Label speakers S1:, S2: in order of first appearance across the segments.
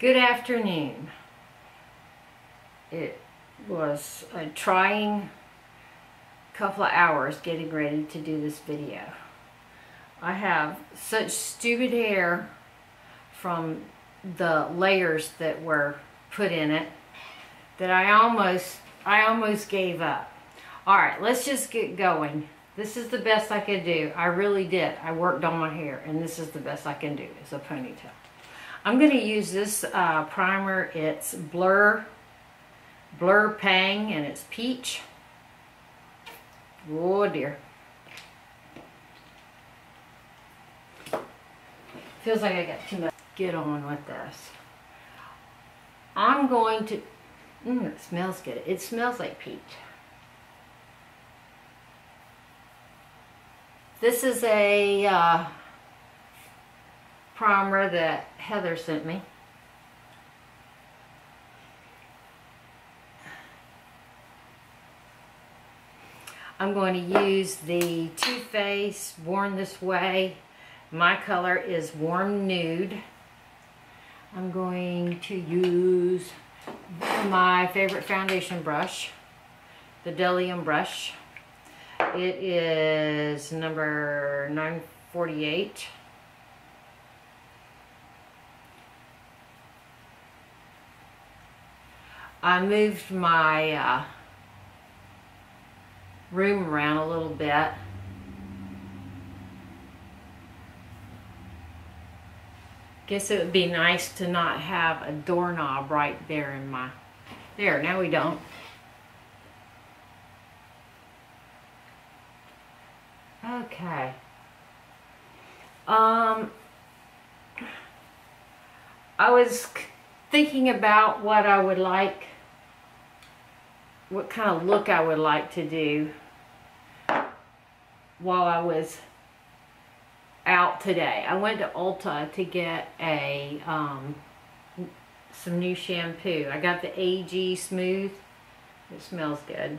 S1: Good afternoon. It was a trying couple of hours getting ready to do this video. I have such stupid hair from the layers that were put in it that I almost I almost gave up. All right, let's just get going. This is the best I could do. I really did. I worked on my hair and this is the best I can do. It's a ponytail. I'm going to use this uh, primer. It's Blur, Blur Pang, and it's peach. Oh dear. Feels like I got too much. Get on with this. I'm going to, mm, it smells good. It smells like peach. This is a uh, primer that Heather sent me. I'm going to use the Too Faced Born This Way. My color is Warm Nude. I'm going to use my favorite foundation brush, the Delium brush. It is number 948. I moved my uh, room around a little bit. Guess it would be nice to not have a doorknob right there in my... There, now we don't. Okay. Um, I was thinking about what I would like, what kind of look I would like to do while I was out today. I went to Ulta to get a um, some new shampoo. I got the AG Smooth. It smells good.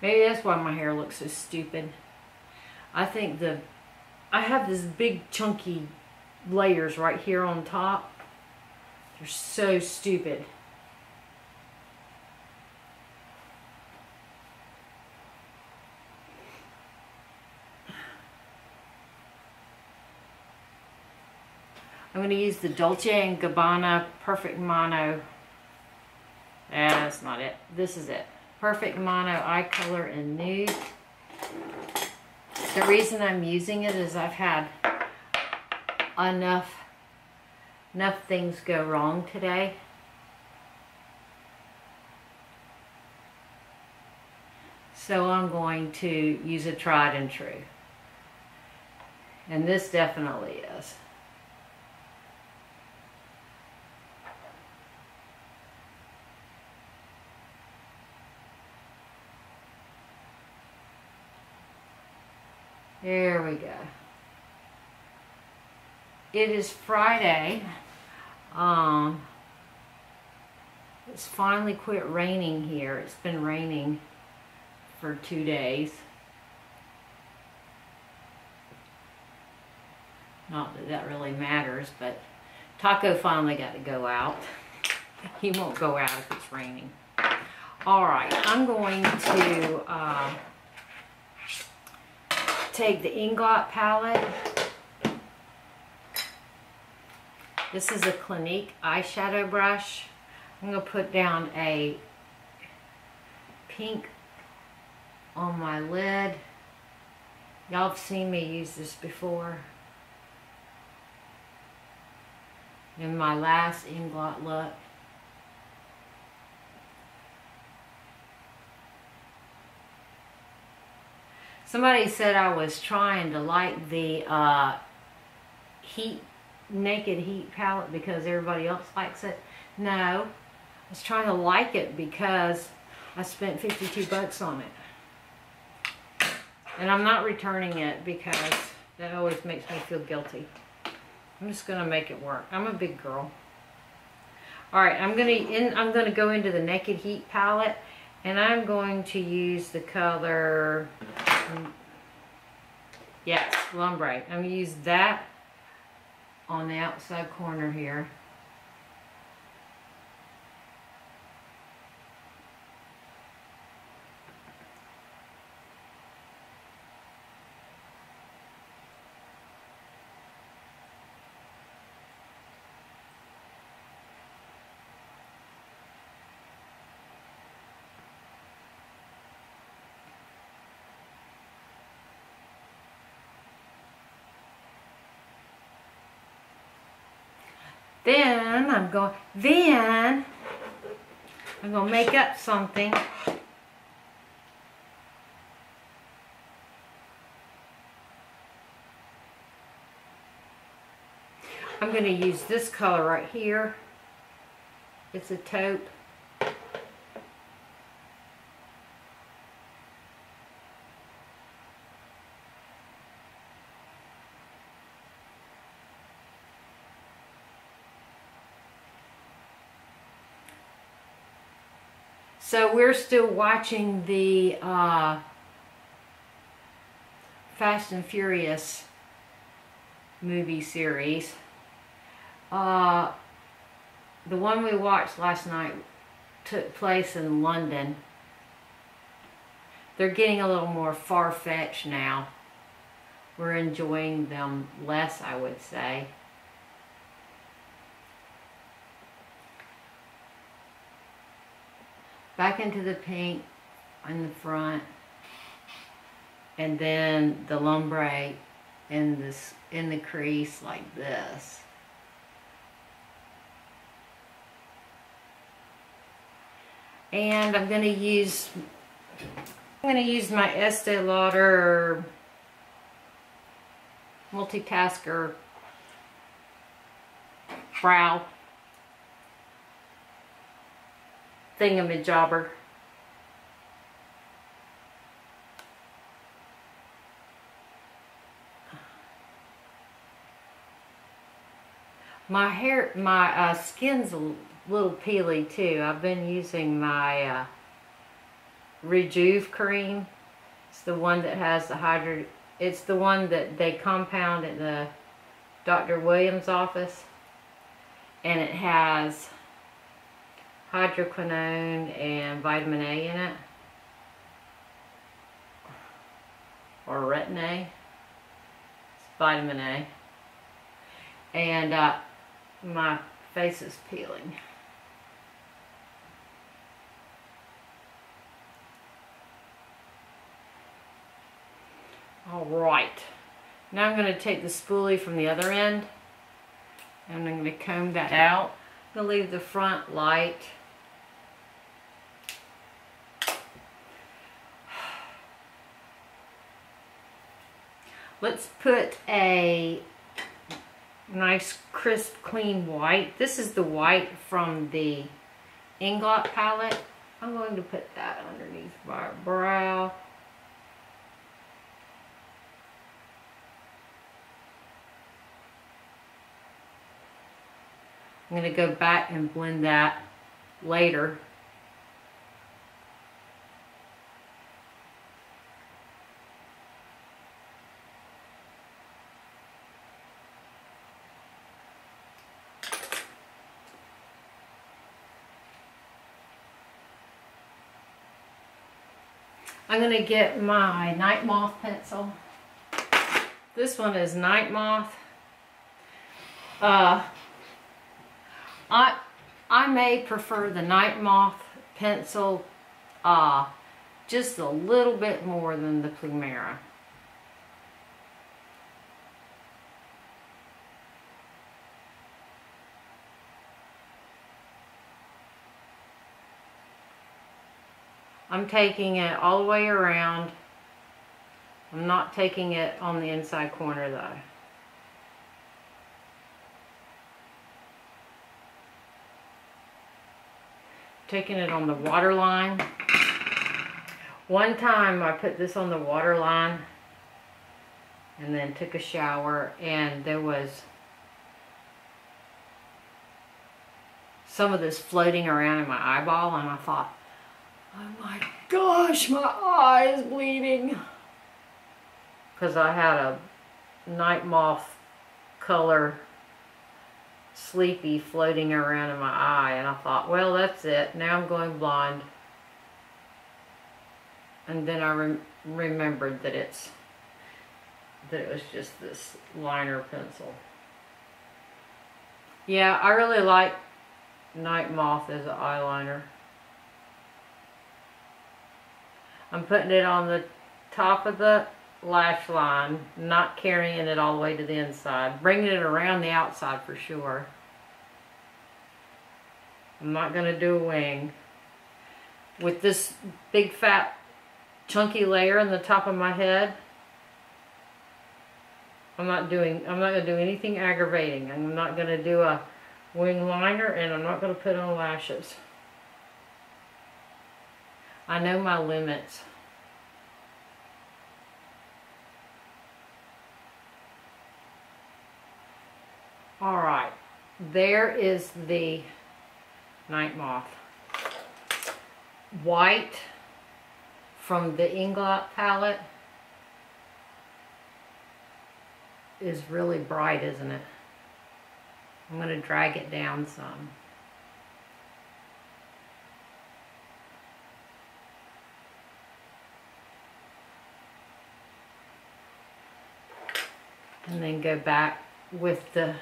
S1: Maybe that's why my hair looks so stupid. I think the I have this big chunky layers right here on top you're so stupid. I'm going to use the Dolce & Gabbana Perfect Mono. That's not it. This is it. Perfect Mono Eye Color in Nude. The reason I'm using it is I've had enough enough things go wrong today. So I'm going to use a tried and true. And this definitely is. There we go. It is Friday. Um, it's finally quit raining here. It's been raining for two days. Not that that really matters, but Taco finally got to go out. He won't go out if it's raining. All right, I'm going to uh, take the Inglot palette This is a Clinique eyeshadow brush. I'm going to put down a pink on my lid. Y'all have seen me use this before. In my last Inglot look. Somebody said I was trying to light the uh, heat naked heat palette because everybody else likes it. No, I was trying to like it because I spent 52 bucks on it. And I'm not returning it because that always makes me feel guilty. I'm just gonna make it work. I'm a big girl. All right, I'm gonna in, I'm gonna go into the Naked Heat palette, and I'm going to use the color. Mm, yes, Lumbre. I'm gonna use that on the outside corner here. Then I'm going, then I'm going to make up something. I'm going to use this color right here. It's a taupe. So we're still watching the uh, Fast and Furious movie series. Uh, the one we watched last night took place in London. They're getting a little more far-fetched now. We're enjoying them less, I would say. Back into the pink on the front and then the lumbre in this in the crease like this. And I'm going to use I'm going to use my Estee Lauder multitasker brow thingamajobber. My hair, my uh, skin's a little peely too. I've been using my uh, Rejuve cream. It's the one that has the hydro, it's the one that they compound in the Dr. Williams office. And it has hydroquinone and vitamin A in it. Or retin-A. It's vitamin A. And uh, my face is peeling. All right. Now I'm going to take the spoolie from the other end and I'm going to comb that out. I'm going to leave the front light Let's put a nice crisp clean white. This is the white from the Inglot palette. I'm going to put that underneath my brow. I'm going to go back and blend that later I'm going to get my Night Moth pencil. This one is Night Moth. Uh, I, I may prefer the Night Moth pencil uh, just a little bit more than the Plumera. I'm taking it all the way around. I'm not taking it on the inside corner though. Taking it on the water line. One time I put this on the water line and then took a shower and there was some of this floating around in my eyeball and I thought, Oh my gosh, my eye is bleeding. Because I had a night moth color sleepy floating around in my eye and I thought, well, that's it. Now I'm going blind. And then I rem remembered that it's that it was just this liner pencil. Yeah, I really like Night Moth as an eyeliner. I'm putting it on the top of the lash line, not carrying it all the way to the inside. Bringing it around the outside for sure. I'm not going to do a wing. With this big fat chunky layer on the top of my head, I'm not doing, I'm not going to do anything aggravating. I'm not going to do a wing liner and I'm not going to put on lashes. I know my limits. Alright, there is the night moth. White from the Inglot palette is really bright, isn't it? I'm going to drag it down some. And then go back with the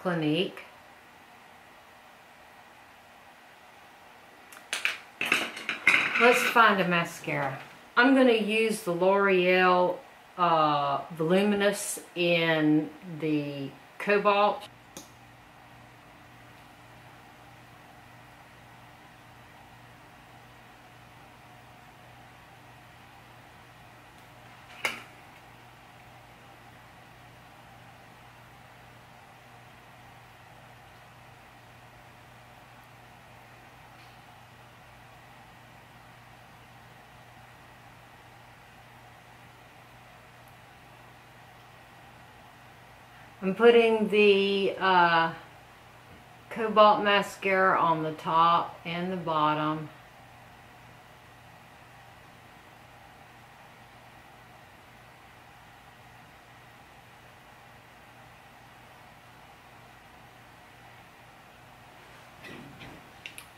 S1: Clinique. Let's find a mascara. I'm going to use the L'Oreal uh, Voluminous in the Cobalt. I'm putting the uh, Cobalt Mascara on the top and the bottom.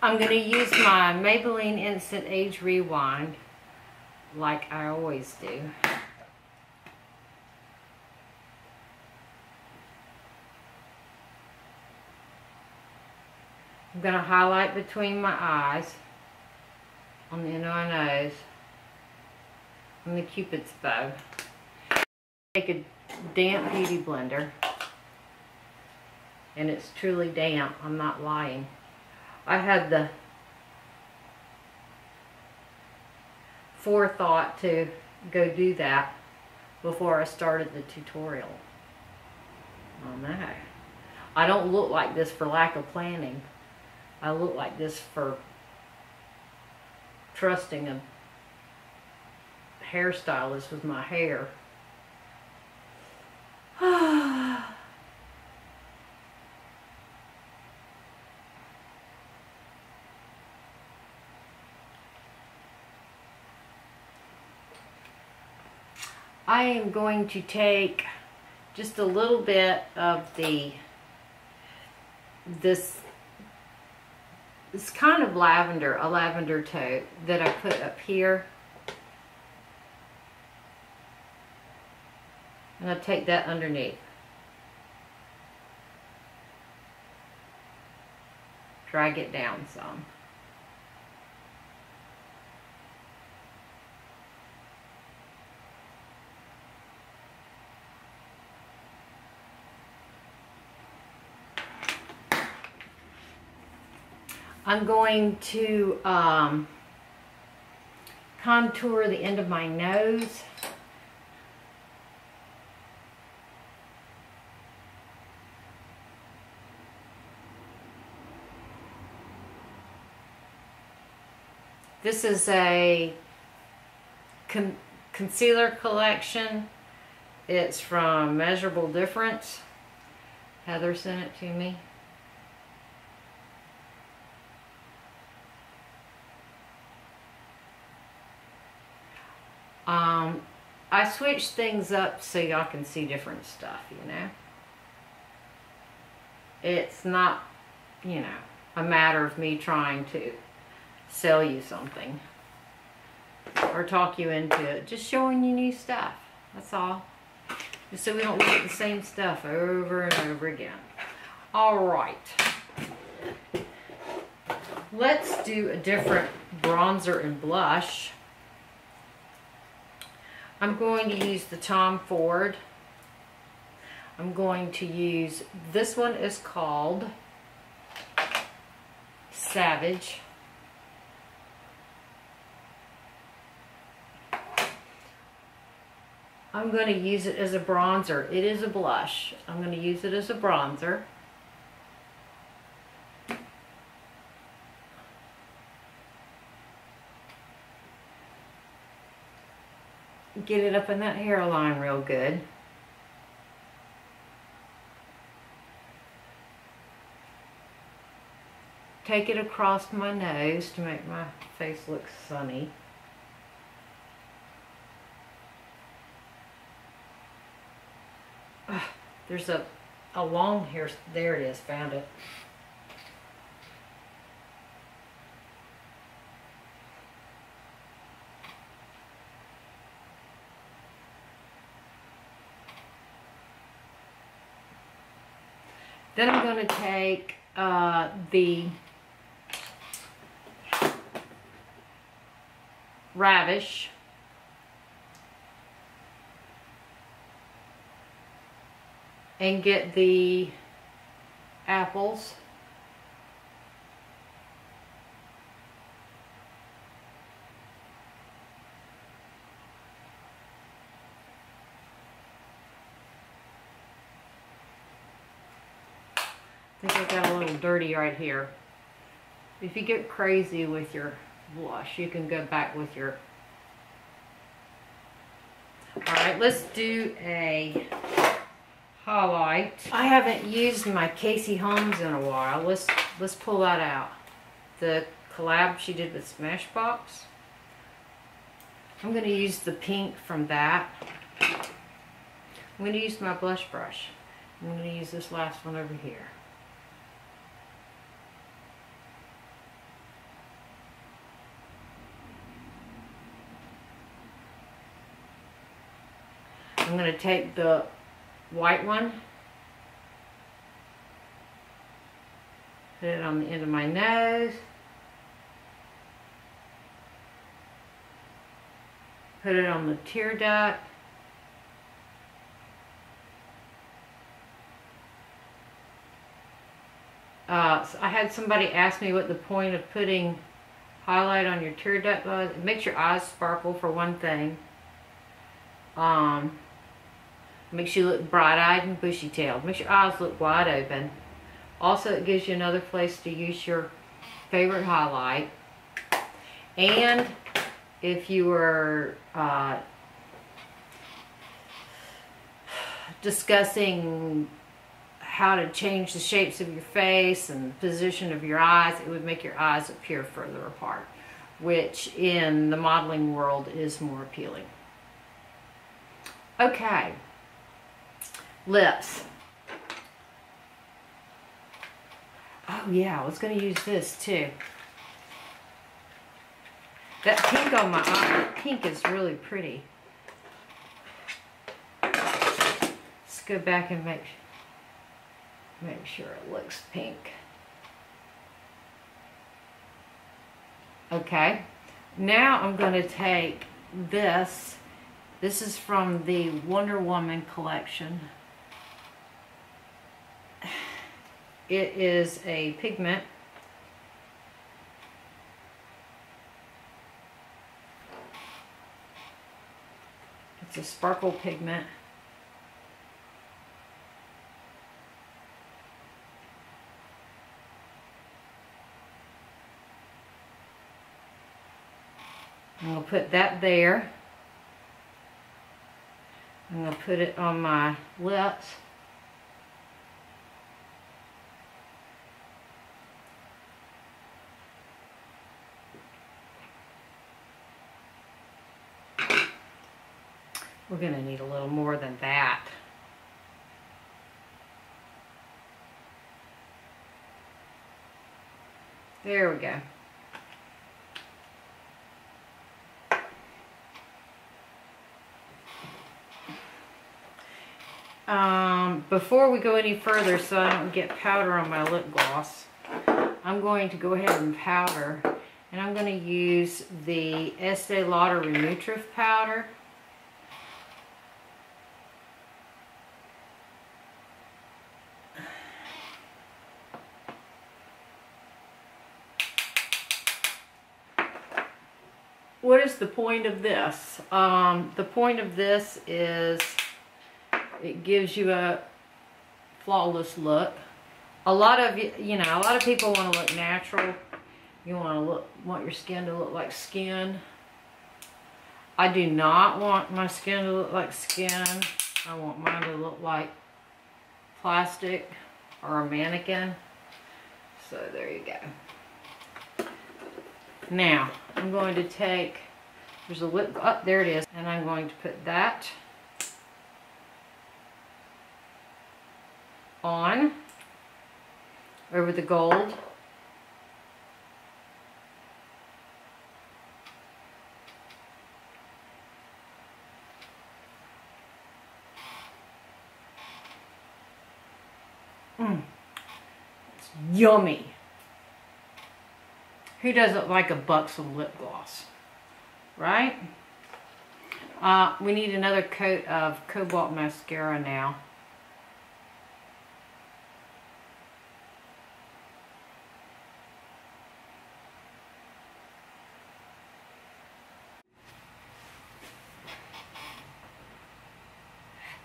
S1: I'm going to use my Maybelline Instant Age Rewind like I always do. I'm going to highlight between my eyes on the end of my nose and the cupid's bow. Take a damp beauty blender and it's truly damp, I'm not lying. I had the forethought to go do that before I started the tutorial. Oh no. I don't look like this for lack of planning. I look like this for trusting a hairstylist with my hair. I am going to take just a little bit of the this it's kind of lavender, a lavender taupe that I put up here. And I'll take that underneath. Drag it down some. I'm going to um, contour the end of my nose. This is a con concealer collection. It's from Measurable Difference. Heather sent it to me. Switch things up so y'all can see different stuff, you know. It's not, you know, a matter of me trying to sell you something or talk you into it. Just showing you new stuff. That's all. Just so we don't at the same stuff over and over again. All right. Let's do a different bronzer and blush. I'm going to use the Tom Ford. I'm going to use, this one is called Savage. I'm going to use it as a bronzer. It is a blush. I'm going to use it as a bronzer. Get it up in that hairline real good. Take it across my nose to make my face look sunny. There's a, a long hair, there it is, found it. Then I'm going to take uh, the Ravish and get the apples. I think I got a little dirty right here. If you get crazy with your blush, you can go back with your... Alright, let's do a highlight. I haven't used my Casey Holmes in a while. Let's let's pull that out. The collab she did with Smashbox. I'm going to use the pink from that. I'm going to use my blush brush. I'm going to use this last one over here. Going to take the white one. Put it on the end of my nose. Put it on the tear duct. Uh, so I had somebody ask me what the point of putting highlight on your tear duct was. It makes your eyes sparkle for one thing. Um, Makes you look bright-eyed and bushy-tailed. Makes your eyes look wide open. Also, it gives you another place to use your favorite highlight. And if you were uh, discussing how to change the shapes of your face and the position of your eyes, it would make your eyes appear further apart, which in the modeling world is more appealing. Okay lips. Oh yeah, I was going to use this too. That pink on my eye, pink is really pretty. Let's go back and make, make sure it looks pink. Okay, now I'm going to take this. This is from the Wonder Woman collection. It is a pigment. It's a sparkle pigment. I'm going to put that there. I'm going to put it on my lips. We're going to need a little more than that. There we go. Um, before we go any further, so I don't get powder on my lip gloss, I'm going to go ahead and powder. And I'm going to use the Estee Lauder Re-Nutriv powder. The point of this? Um, the point of this is it gives you a flawless look. A lot of you, you know, a lot of people want to look natural. You want to look, want your skin to look like skin. I do not want my skin to look like skin. I want mine to look like plastic or a mannequin. So there you go. Now, I'm going to take, there's a lip, oh, there it is. And I'm going to put that on over the gold. Mmm. It's yummy. Who doesn't like a Buxom lip gloss? Right? Uh, we need another coat of Cobalt Mascara now.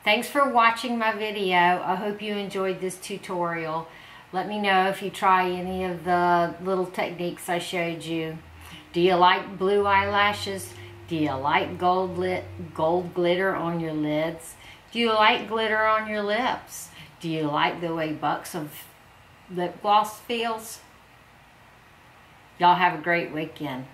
S1: Thanks for watching my video. I hope you enjoyed this tutorial. Let me know if you try any of the little techniques I showed you. Do you like blue eyelashes? Do you like gold, lit, gold glitter on your lids? Do you like glitter on your lips? Do you like the way Buxom lip gloss feels? Y'all have a great weekend.